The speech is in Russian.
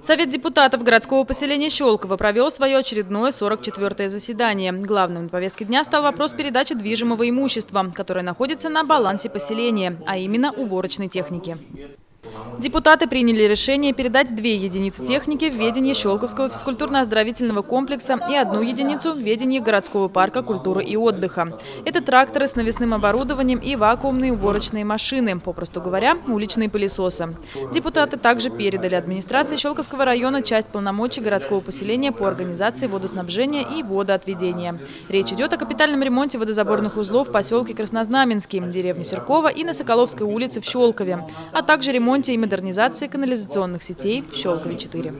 Совет депутатов городского поселения Щелково провел свое очередное 44-е заседание. Главным на повестке дня стал вопрос передачи движимого имущества, которое находится на балансе поселения, а именно уборочной техники. Депутаты приняли решение передать две единицы техники в ведение Щелковского физкультурно-оздоровительного комплекса и одну единицу в ведение городского парка культуры и отдыха. Это тракторы с навесным оборудованием и вакуумные уборочные машины, попросту говоря, уличные пылесосы. Депутаты также передали администрации Щелковского района часть полномочий городского поселения по организации водоснабжения и водоотведения. Речь идет о капитальном ремонте водозаборных узлов в поселке Краснознаменский, деревне Серкова и на Соколовской улице в Щелкове, а также ремонте и модернизации канализационных сетей в Щелкове-4.